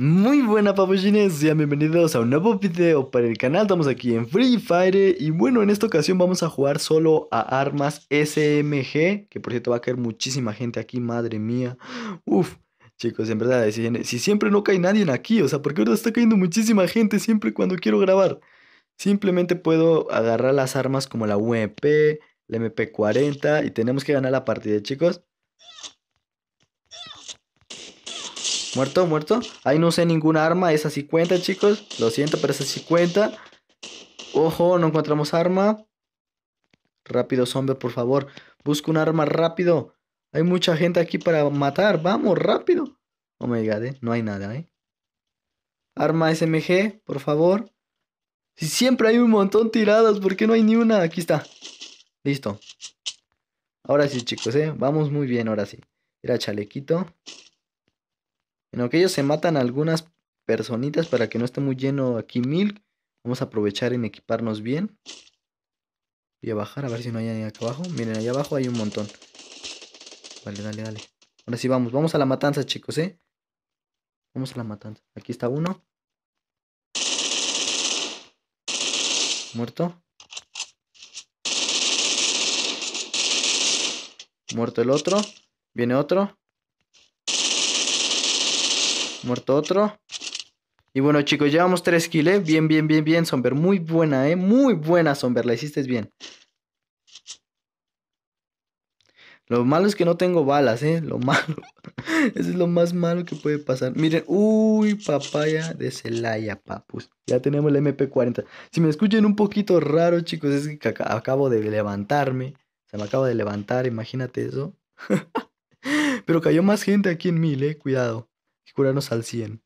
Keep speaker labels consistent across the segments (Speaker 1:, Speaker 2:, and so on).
Speaker 1: Muy buena papuchines, sean bienvenidos a un nuevo video para el canal, estamos aquí en Free Fire y bueno, en esta ocasión vamos a jugar solo a armas SMG, que por cierto va a caer muchísima gente aquí, madre mía, Uf, chicos, en verdad, si, si siempre no cae nadie aquí, o sea, porque ahora está cayendo muchísima gente siempre cuando quiero grabar, simplemente puedo agarrar las armas como la UMP, la MP40 y tenemos que ganar la partida, chicos. Muerto, muerto. Ahí no usé ninguna arma. Esa sí cuenta, chicos. Lo siento, pero esa sí cuenta. Ojo, no encontramos arma. Rápido, zombie, por favor. Busca un arma rápido. Hay mucha gente aquí para matar. Vamos, rápido. Oh my god, ¿eh? no hay nada, ¿eh? Arma SMG, por favor. Si siempre hay un montón tiradas, ¿por qué no hay ni una? Aquí está. Listo. Ahora sí, chicos, ¿eh? Vamos muy bien, ahora sí. Era chalequito. En lo que ellos se matan algunas personitas para que no esté muy lleno aquí mil. Vamos a aprovechar en equiparnos bien. Voy a bajar a ver si no hay acá abajo. Miren, allá abajo hay un montón. Dale, dale, dale. Ahora sí vamos. Vamos a la matanza, chicos, ¿eh? Vamos a la matanza. Aquí está uno. Muerto. Muerto el otro. Viene otro. Muerto otro. Y bueno, chicos, llevamos 3 kills, ¿eh? Bien, bien, bien, bien, Somber. Muy buena, ¿eh? Muy buena, Somber. La hiciste bien. Lo malo es que no tengo balas, ¿eh? Lo malo. Eso es lo más malo que puede pasar. Miren, uy, papaya de Celaya, papus. Ya tenemos el MP40. Si me escuchan un poquito raro, chicos, es que acabo de levantarme. Se me acaba de levantar, imagínate eso. Pero cayó más gente aquí en mil, eh. Cuidado curarnos al 100.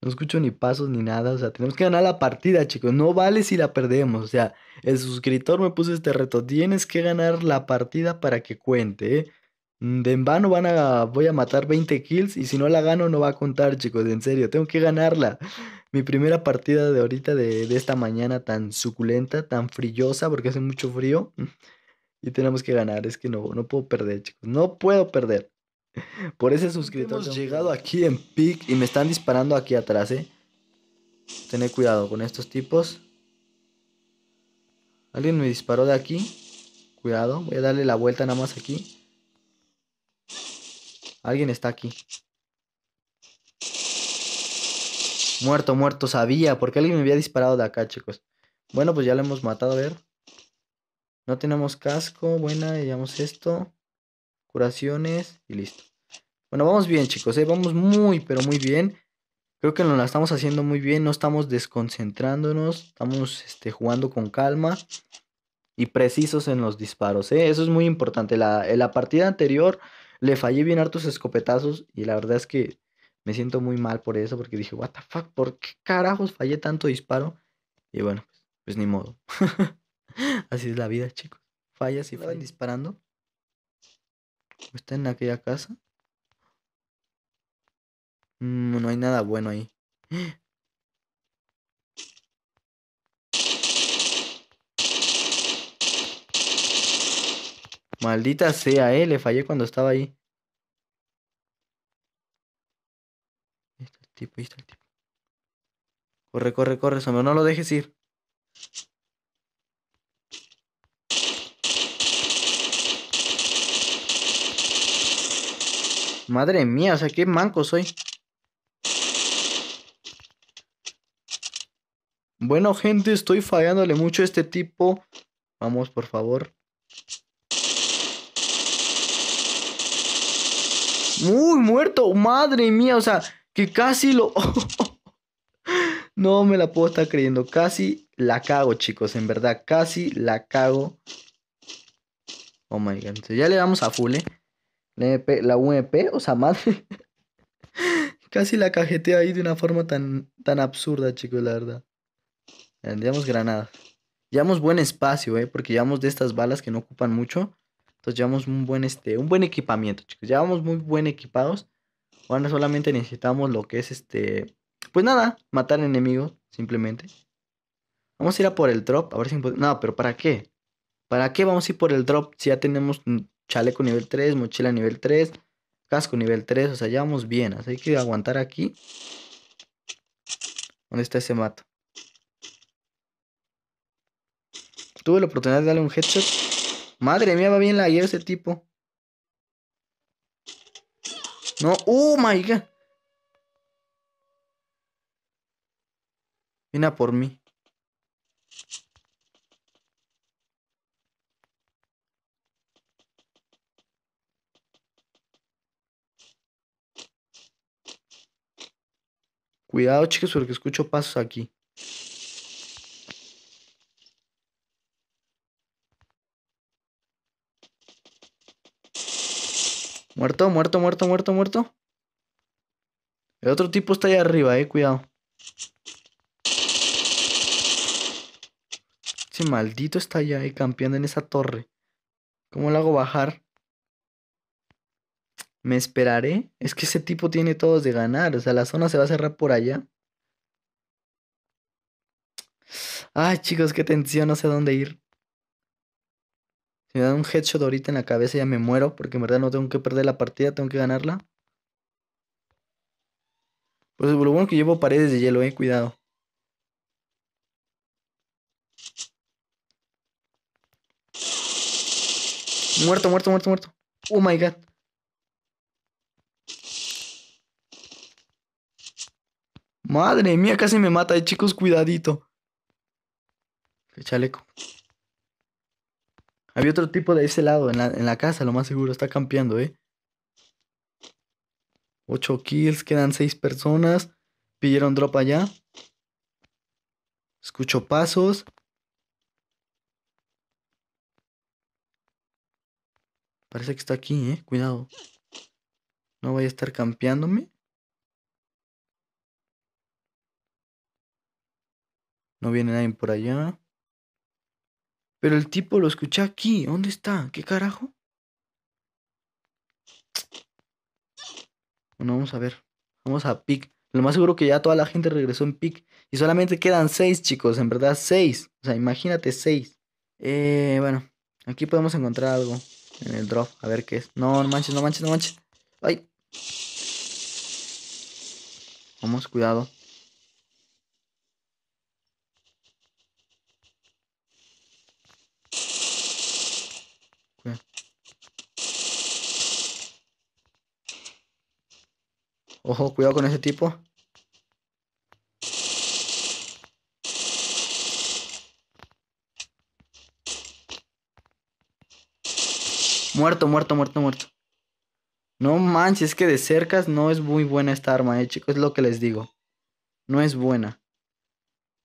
Speaker 1: No escucho ni pasos ni nada. O sea, tenemos que ganar la partida, chicos. No vale si la perdemos. O sea, el suscriptor me puso este reto. Tienes que ganar la partida para que cuente. ¿eh? De en vano van a, voy a matar 20 kills. Y si no la gano, no va a contar, chicos. En serio, tengo que ganarla. Mi primera partida de ahorita, de, de esta mañana tan suculenta, tan frillosa, porque hace mucho frío. Y tenemos que ganar. Es que no, no puedo perder, chicos. No puedo perder. Por ese suscriptor. Hemos llegado aquí en pick y me están disparando aquí atrás, eh. Tener cuidado con estos tipos. Alguien me disparó de aquí. Cuidado, voy a darle la vuelta nada más aquí. Alguien está aquí. Muerto, muerto, sabía. Porque alguien me había disparado de acá, chicos. Bueno, pues ya lo hemos matado, a ver. No tenemos casco. Buena, llevamos esto. Curaciones y listo. Bueno, vamos bien, chicos, ¿eh? vamos muy, pero muy bien. Creo que nos la estamos haciendo muy bien, no estamos desconcentrándonos, estamos este, jugando con calma y precisos en los disparos. ¿eh? Eso es muy importante. La, en la partida anterior le fallé bien hartos escopetazos y la verdad es que me siento muy mal por eso, porque dije, what the fuck, ¿por qué carajos fallé tanto disparo? Y bueno, pues, pues ni modo. Así es la vida, chicos. Fallas y fallan disparando. Está en aquella casa. Mm, no hay nada bueno ahí. Maldita sea, eh. Le fallé cuando estaba ahí. Ahí está el tipo, ahí está el tipo. Corre, corre, corre, sombra. No lo dejes ir. Madre mía, o sea, qué manco soy. Bueno, gente, estoy fallándole mucho a este tipo. Vamos, por favor. Muy muerto, madre mía, o sea, que casi lo... no me la puedo estar creyendo, casi la cago, chicos, en verdad, casi la cago. Oh my god, ya le damos a full, ¿eh? La, UMP, o sea, madre. casi la cajeteé ahí de una forma tan, tan absurda, chicos, la verdad. Llevamos granadas. Llevamos buen espacio, ¿eh? Porque llevamos de estas balas que no ocupan mucho. Entonces llevamos un buen, este, un buen equipamiento, chicos. Llevamos muy buen equipados. Ahora solamente necesitamos lo que es este... Pues nada, matar enemigos, simplemente. Vamos a ir a por el drop, a ver si... No, pero ¿para qué? ¿Para qué vamos a ir por el drop si ya tenemos chaleco nivel 3, mochila nivel 3, casco nivel 3? O sea, ya vamos bien. Así que aguantar aquí. ¿Dónde está ese mato? Tuve la oportunidad de darle un headshot. Madre mía, va bien la guía ese tipo. No, oh my god. Viene por mí. Cuidado, chicos, porque escucho pasos aquí. Muerto, muerto, muerto, muerto, muerto. El otro tipo está ahí arriba, eh, cuidado. Ese maldito está allá ahí campeando en esa torre. ¿Cómo lo hago bajar? ¿Me esperaré? Es que ese tipo tiene todos de ganar. O sea, la zona se va a cerrar por allá. Ay, chicos, qué tensión. No sé dónde ir. Si me dan un headshot ahorita en la cabeza ya me muero. Porque en verdad no tengo que perder la partida. Tengo que ganarla. Pues lo bueno que llevo paredes de hielo, eh. Cuidado. Muerto, muerto, muerto, muerto. Oh my god. Madre mía, casi me mata, eh, chicos, cuidadito. Qué chaleco. Había otro tipo de ese lado, en la, en la casa, lo más seguro. Está campeando, eh. 8 kills, quedan 6 personas. Pidieron drop allá. Escucho pasos. Parece que está aquí, eh. Cuidado. No vaya a estar campeándome. No viene nadie por allá. Pero el tipo lo escuché aquí. ¿Dónde está? ¿Qué carajo? Bueno, vamos a ver. Vamos a pick. Lo más seguro que ya toda la gente regresó en pick. Y solamente quedan seis, chicos. En verdad, seis. O sea, imagínate seis. Eh, bueno. Aquí podemos encontrar algo. En el drop. A ver qué es. No, no manches, no manches, no manches. Ay. Vamos, cuidado. Ojo, cuidado con ese tipo. Muerto, muerto, muerto, muerto. No manches, es que de cercas no es muy buena esta arma, eh, chicos. Es lo que les digo. No es buena.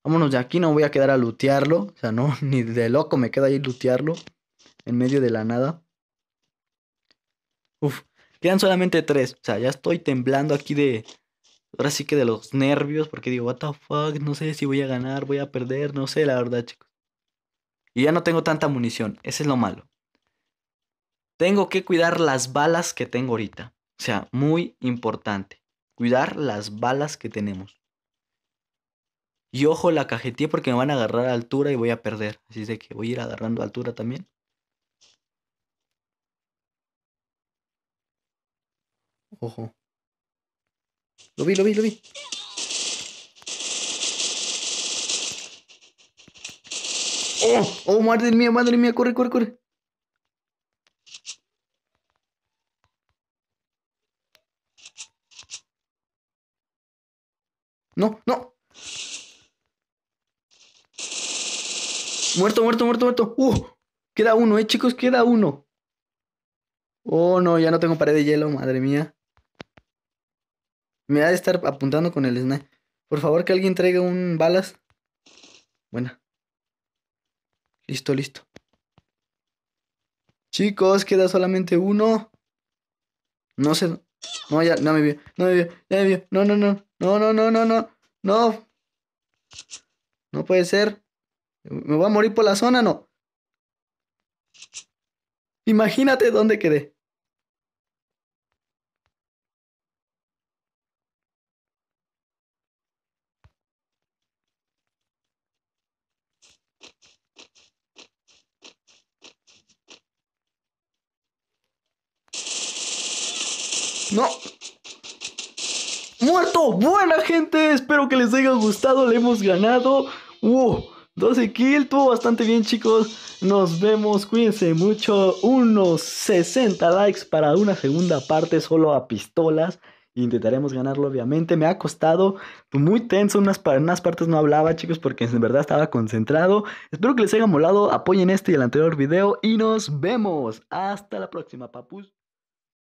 Speaker 1: Vámonos de aquí, no voy a quedar a lootearlo. O sea, no, ni de loco me queda ahí lootearlo. En medio de la nada. Uf, Quedan solamente tres. O sea, ya estoy temblando aquí de. Ahora sí que de los nervios. Porque digo, what the fuck. No sé si voy a ganar, voy a perder. No sé, la verdad, chicos. Y ya no tengo tanta munición. Ese es lo malo. Tengo que cuidar las balas que tengo ahorita. O sea, muy importante. Cuidar las balas que tenemos. Y ojo, la cajetilla porque me van a agarrar a altura y voy a perder. Así es de que voy a ir agarrando altura también. Ojo. Lo vi, lo vi, lo vi. ¡Oh! ¡Oh, madre mía, madre mía! ¡Corre, corre, corre! No, no. Muerto, muerto, muerto, muerto. ¡Uh! Queda uno, eh, chicos, queda uno. Oh, no, ya no tengo pared de hielo, madre mía. Me ha de estar apuntando con el sniper. Por favor, que alguien traiga un balas. Buena. Listo, listo. Chicos, queda solamente uno. No sé. No, ya, no me vio. No me vio. Ya me vio. No, no, no. No, no, no, no, no. No. No puede ser. Me voy a morir por la zona, no. Imagínate dónde quedé. No. muerto. Buena gente, espero que les haya gustado, le hemos ganado. Wow, 12 kills, tuvo bastante bien chicos. Nos vemos, cuídense mucho. Unos 60 likes para una segunda parte solo a pistolas. Intentaremos ganarlo, obviamente. Me ha costado muy tenso. Unas, unas partes no hablaba, chicos, porque en verdad estaba concentrado. Espero que les haya molado. Apoyen este y el anterior video. Y nos vemos. Hasta la próxima, papus.